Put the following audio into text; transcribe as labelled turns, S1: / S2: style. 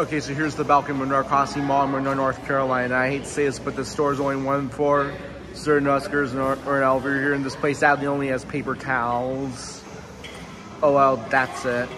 S1: Okay, so here's the Belk at Monroe Crossing Mall in Monroe, North Carolina. I hate to say this, but the store is only one for Certain Nuskers or, or Elver here in this place sadly only has paper towels. Oh well, that's it.